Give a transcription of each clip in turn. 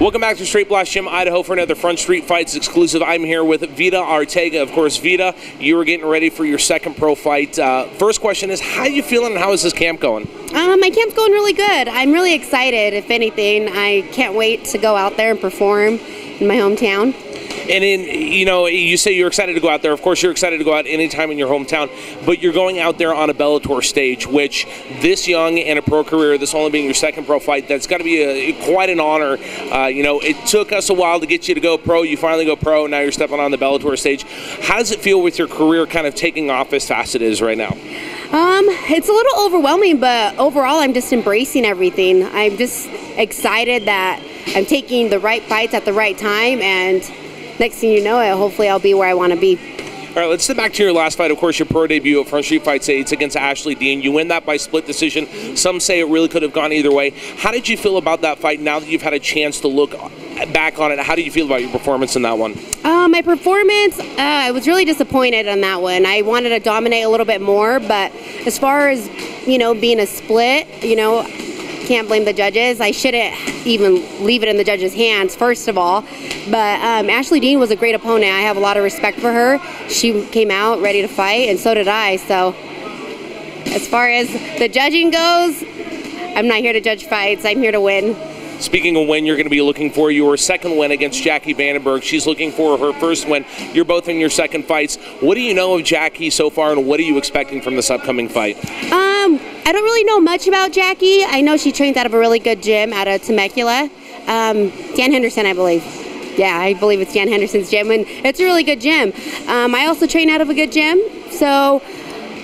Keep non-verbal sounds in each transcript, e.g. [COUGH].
Welcome back to Straight Blast Gym, Idaho, for another Front Street Fights exclusive. I'm here with Veta Arteaga. Of course, Veta, you were getting ready for your second pro fight. Uh, first question is, how are you feeling and how is this camp going? Um, my camp's going really good. I'm really excited. If anything, I can't wait to go out there and perform in my hometown. And in, you know, you say you're excited to go out there. Of course, you're excited to go out anytime in your hometown, but you're going out there on a Bellator stage, which this young and a pro career, this only being your second pro fight, that's got to be a, quite an honor. Uh, you know, it took us a while to get you to go pro. You finally go pro. Now you're stepping on the Bellator stage. How does it feel with your career kind of taking off as fast as it is right now? Um, it's a little overwhelming, but overall, I'm just embracing everything. I'm just excited that I'm taking the right fights at the right time and next thing you know it, hopefully I'll be where I want to be. All right, let's get back to your last fight. Of course, your pro debut at Front Street Fights 8 against Ashley Dean. You win that by split decision. Some say it really could have gone either way. How did you feel about that fight now that you've had a chance to look back on it? How do you feel about your performance in that one? Uh, my performance, uh, I was really disappointed on that one. I wanted to dominate a little bit more, but as far as, you know, being a split, you know, can't blame the judges. I shouldn't even leave it in the judges' hands, first of all. But um, Ashley Dean was a great opponent. I have a lot of respect for her. She came out ready to fight, and so did I. So, as far as the judging goes, I'm not here to judge fights. I'm here to win. Speaking of when you're going to be looking for your second win against Jackie Vandenburgh, she's looking for her first win. You're both in your second fights. What do you know of Jackie so far, and what are you expecting from this upcoming fight? Um, I don't really know much about Jackie. I know she trains out of a really good gym out of Temecula. Um, Dan Henderson, I believe. Yeah, I believe it's Dan Henderson's gym, and it's a really good gym. Um, I also train out of a good gym, so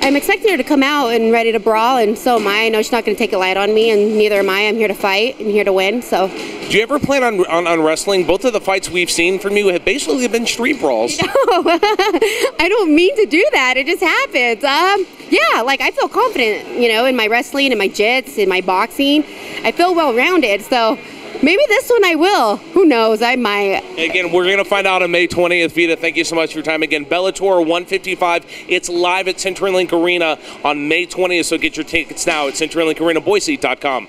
I'm expecting her to come out and ready to brawl, and so am I. I know she's not going to take it light on me, and neither am I. I'm here to fight and here to win. So. Do you ever plan on, on, on wrestling? Both of the fights we've seen from you have basically been street brawls. [LAUGHS] No, [LAUGHS] I don't mean to do that. It just happens. Um, yeah, like I feel confident, you know, in my wrestling, in my jits, in my boxing. I feel well rounded. So Maybe this one I will. Who knows? I might. Again, we're going to find out on May 20th. Veta, thank you so much for your time. Again, Bellator 155. It's live at CenturyLink Arena on May 20th, so get your tickets now at CenturyLinkArenaBoise.com.